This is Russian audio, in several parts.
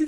В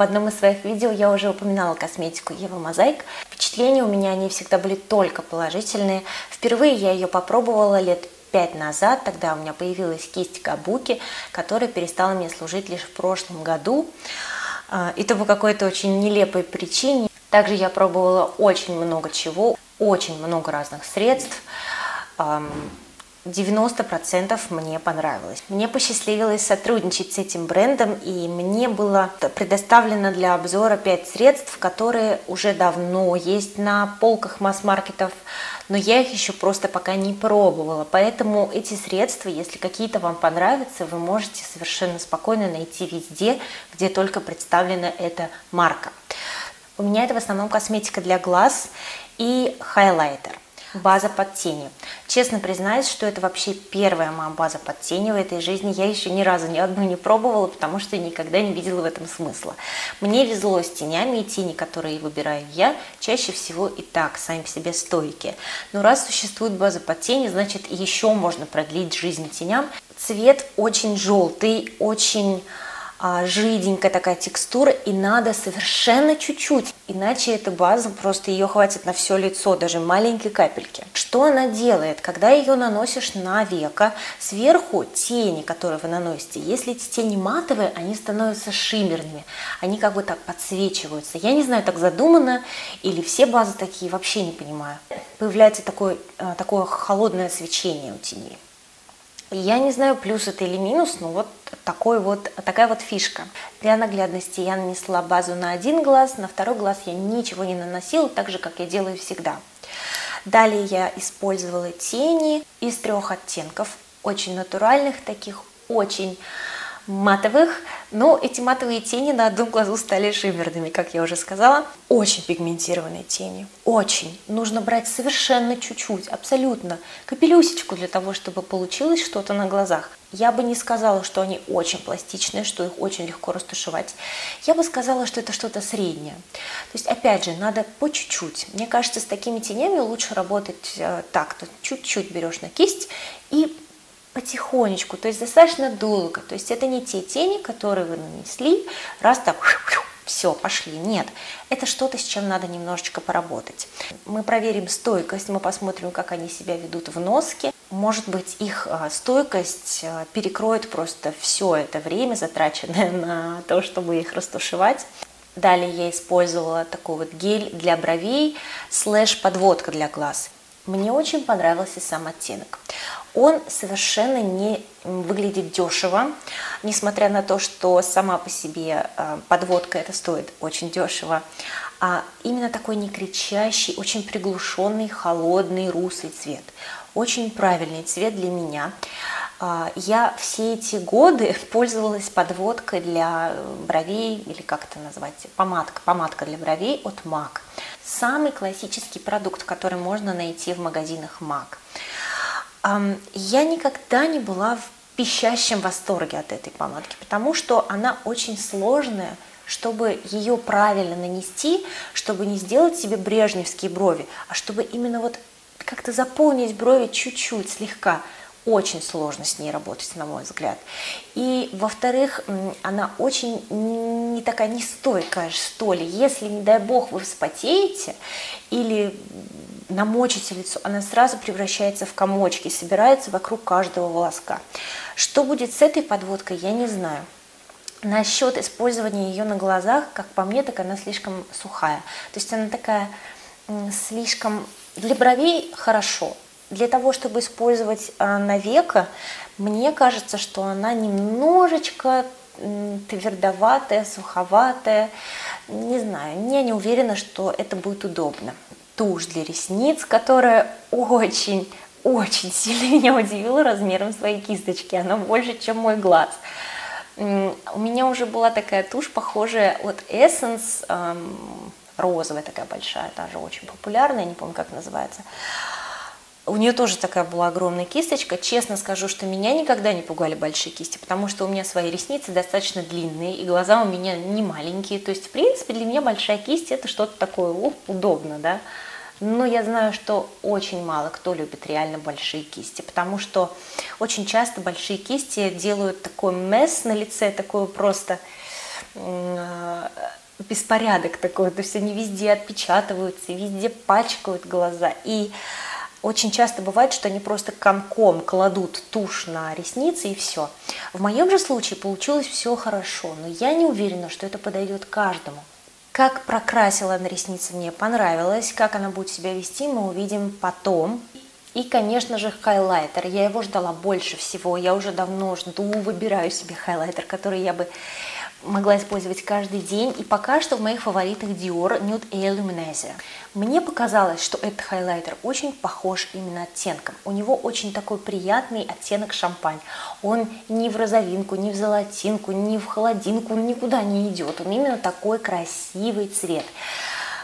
одном из своих видео я уже упоминала косметику Ева Мозаик. Впечатления у меня они всегда были только положительные. Впервые я ее попробовала лет пять назад, тогда у меня появилась кисть Кабуки, которая перестала мне служить лишь в прошлом году. А, и то по какой-то очень нелепой причине. Также я пробовала очень много чего, очень много разных средств. 90% мне понравилось. Мне посчастливилось сотрудничать с этим брендом, и мне было предоставлено для обзора 5 средств, которые уже давно есть на полках масс-маркетов, но я их еще просто пока не пробовала. Поэтому эти средства, если какие-то вам понравятся, вы можете совершенно спокойно найти везде, где только представлена эта марка. У меня это в основном косметика для глаз и хайлайтер база под тенью. Честно признаюсь, что это вообще первая моя база под тенью в этой жизни. Я еще ни разу ни одну не пробовала, потому что никогда не видела в этом смысла. Мне везло с тенями, и тени, которые выбираю я, чаще всего и так сами по себе стойкие. Но раз существует база под тенью, значит еще можно продлить жизнь теням. Цвет очень желтый, очень жиденькая такая текстура, и надо совершенно чуть-чуть, иначе эта база, просто ее хватит на все лицо, даже маленькие капельки. Что она делает? Когда ее наносишь на века, сверху тени, которые вы наносите, если эти тени матовые, они становятся шиммерными, они как бы так подсвечиваются. Я не знаю, так задумано, или все базы такие, вообще не понимаю. Появляется такое, а, такое холодное свечение у теней. Я не знаю, плюс это или минус, но вот, такой вот такая вот фишка. Для наглядности я нанесла базу на один глаз, на второй глаз я ничего не наносила, так же, как я делаю всегда. Далее я использовала тени из трех оттенков, очень натуральных таких, очень матовых, но эти матовые тени на одном глазу стали шиммерными, как я уже сказала. Очень пигментированные тени, очень. Нужно брать совершенно чуть-чуть, абсолютно, капелюсечку для того, чтобы получилось что-то на глазах. Я бы не сказала, что они очень пластичные, что их очень легко растушевать. Я бы сказала, что это что-то среднее. То есть, опять же, надо по чуть-чуть. Мне кажется, с такими тенями лучше работать э, так. Чуть-чуть берешь на кисть и потихонечку, то есть достаточно долго. То есть это не те тени, которые вы нанесли, раз так все, пошли. Нет, это что-то, с чем надо немножечко поработать. Мы проверим стойкость, мы посмотрим, как они себя ведут в носке. Может быть, их а, стойкость а, перекроет просто все это время, затраченное на то, чтобы их растушевать. Далее я использовала такой вот гель для бровей слэш подводка для глаз. Мне очень понравился сам оттенок он совершенно не выглядит дешево, несмотря на то, что сама по себе э, подводка это стоит очень дешево. А именно такой не кричащий, очень приглушенный, холодный, русый цвет. Очень правильный цвет для меня. А, я все эти годы пользовалась подводкой для бровей, или как это назвать, помадка, помадка для бровей от MAC. Самый классический продукт, который можно найти в магазинах MAC. Я никогда не была в пищащем восторге от этой помадки, потому что она очень сложная, чтобы ее правильно нанести, чтобы не сделать себе брежневские брови, а чтобы именно вот как-то заполнить брови чуть-чуть, слегка. Очень сложно с ней работать, на мой взгляд. И, во-вторых, она очень не такая нестойкая, что ли. Если, не дай бог, вы вспотеете или намочите лицо, она сразу превращается в комочки, собирается вокруг каждого волоска. Что будет с этой подводкой, я не знаю. Насчет использования ее на глазах, как по мне, так она слишком сухая. То есть она такая слишком... Для бровей хорошо. Для того, чтобы использовать а, на века, мне кажется, что она немножечко твердоватая, суховатая. Не знаю, я не уверена, что это будет удобно тушь для ресниц, которая очень, очень сильно меня удивила размером своей кисточки. Она больше, чем мой глаз. У меня уже была такая тушь, похожая от Essence, эм, розовая такая большая, тоже очень популярная, не помню, как называется. У нее тоже такая была огромная кисточка. Честно скажу, что меня никогда не пугали большие кисти, потому что у меня свои ресницы достаточно длинные, и глаза у меня не маленькие. То есть, в принципе, для меня большая кисть это что-то такое о, удобно, да. Но я знаю, что очень мало кто любит реально большие кисти, потому что очень часто большие кисти делают такой месс на лице, такой просто э, беспорядок такой, то есть они везде отпечатываются, везде пачкают глаза. И очень часто бывает, что они просто комком кладут тушь на ресницы и все. В моем же случае получилось все хорошо, но я не уверена, что это подойдет каждому. Как прокрасила на ресницы мне понравилось, как она будет себя вести, мы увидим потом. И, конечно же, хайлайтер. Я его ждала больше всего. Я уже давно жду, выбираю себе хайлайтер, который я бы могла использовать каждый день. И пока что в моих фаворитах Dior Nude Air Luminesia. Мне показалось, что этот хайлайтер очень похож именно оттенком. У него очень такой приятный оттенок шампань. Он ни в розовинку, ни в золотинку, ни в холодинку, он никуда не идет. Он именно такой красивый цвет.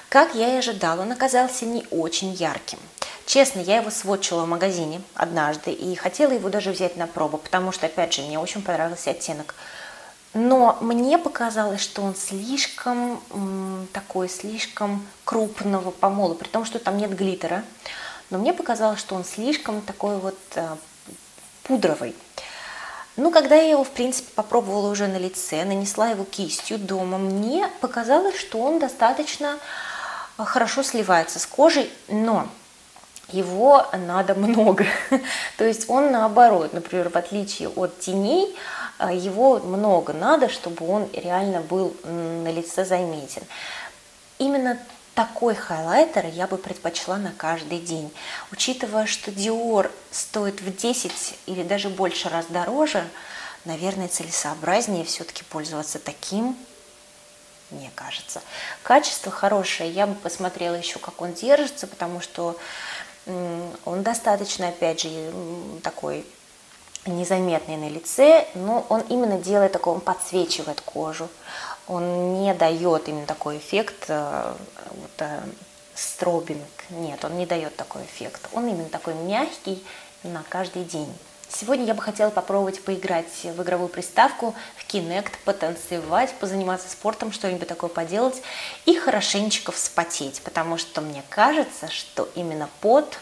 Как я и ожидала, он оказался не очень ярким. Честно, я его сводчила в магазине однажды и хотела его даже взять на пробу, потому что, опять же, мне очень понравился оттенок но мне показалось, что он слишком такой, слишком крупного помола, при том, что там нет глиттера. Но мне показалось, что он слишком такой вот э, пудровый. Ну, когда я его, в принципе, попробовала уже на лице, нанесла его кистью дома, мне показалось, что он достаточно э, хорошо сливается с кожей, но его надо много. То есть он наоборот, например, в отличие от теней, а, его много надо, чтобы он реально был на лице заметен. Именно такой хайлайтер я бы предпочла на каждый день. Учитывая, что Dior стоит в 10 или даже больше раз дороже, наверное, целесообразнее все-таки пользоваться таким, мне кажется. Качество хорошее, я бы посмотрела еще, как он держится, потому что он достаточно, опять же, такой незаметный на лице, но он именно делает такой, он подсвечивает кожу. Он не дает именно такой эффект э, вот, э, стробинг. Нет, он не дает такой эффект. Он именно такой мягкий на каждый день. Сегодня я бы хотела попробовать поиграть в игровую приставку, в Kinect, потанцевать, позаниматься спортом, что-нибудь такое поделать и хорошенечко вспотеть, потому что мне кажется, что именно пот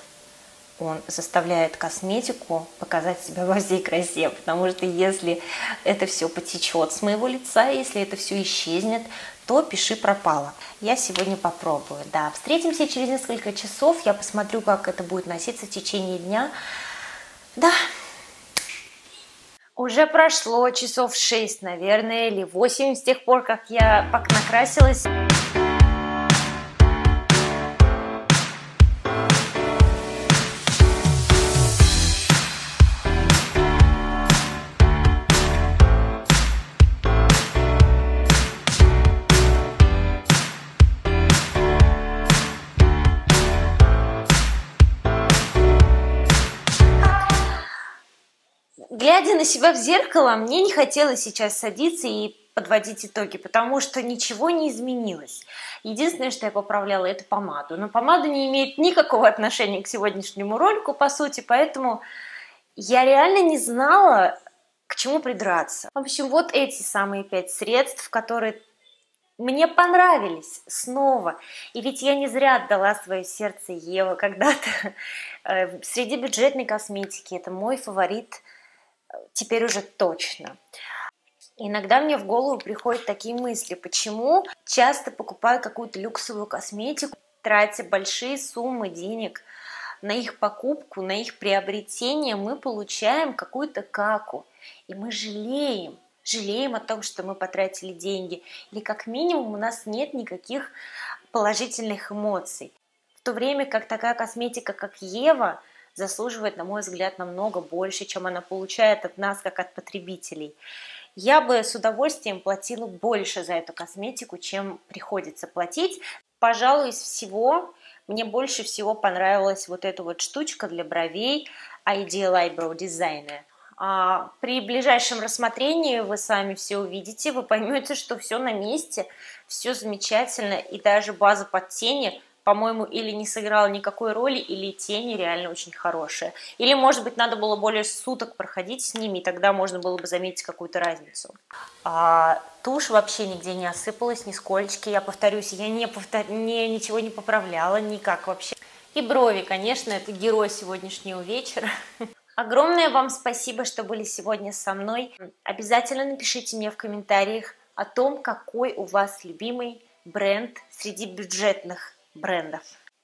он заставляет косметику показать себя во всей красе, потому что если это все потечет с моего лица, если это все исчезнет, то пиши пропало. Я сегодня попробую. Да, встретимся через несколько часов, я посмотрю, как это будет носиться в течение дня. Да, уже прошло часов 6, наверное, или 8 с тех пор, как я накрасилась. Глядя на себя в зеркало, мне не хотелось сейчас садиться и подводить итоги, потому что ничего не изменилось. Единственное, что я поправляла, это помаду. Но помада не имеет никакого отношения к сегодняшнему ролику, по сути, поэтому я реально не знала, к чему придраться. В общем, вот эти самые пять средств, которые мне понравились снова. И ведь я не зря отдала свое сердце Ева когда-то. Э, среди бюджетной косметики это мой фаворит – теперь уже точно. Иногда мне в голову приходят такие мысли, почему часто покупаю какую-то люксовую косметику, тратя большие суммы денег на их покупку, на их приобретение, мы получаем какую-то каку, и мы жалеем, жалеем о том, что мы потратили деньги, или как минимум у нас нет никаких положительных эмоций. В то время как такая косметика, как Ева, заслуживает, на мой взгляд, намного больше, чем она получает от нас, как от потребителей. Я бы с удовольствием платила больше за эту косметику, чем приходится платить. Пожалуй, из всего мне больше всего понравилась вот эта вот штучка для бровей Ideal Eyebrow Designer. А при ближайшем рассмотрении вы сами все увидите, вы поймете, что все на месте, все замечательно, и даже база под тени по-моему, или не сыграла никакой роли, или тени реально очень хорошие. Или, может быть, надо было более суток проходить с ними, и тогда можно было бы заметить какую-то разницу. А, тушь вообще нигде не осыпалась, нисколечки. Я повторюсь, я не повтор... не, ничего не поправляла, никак вообще. И брови, конечно, это герой сегодняшнего вечера. Огромное вам спасибо, что были сегодня со мной. Обязательно напишите мне в комментариях о том, какой у вас любимый бренд среди бюджетных брендов.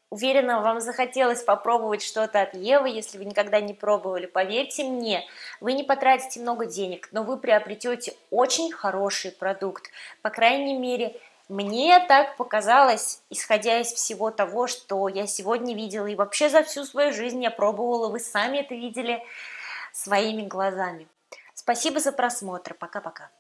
Уверена, вам захотелось попробовать что-то от Евы, если вы никогда не пробовали. Поверьте мне, вы не потратите много денег, но вы приобретете очень хороший продукт. По крайней мере, мне так показалось, исходя из всего того, что я сегодня видела, и вообще за всю свою жизнь я пробовала, вы сами это видели своими глазами. Спасибо за просмотр. Пока-пока.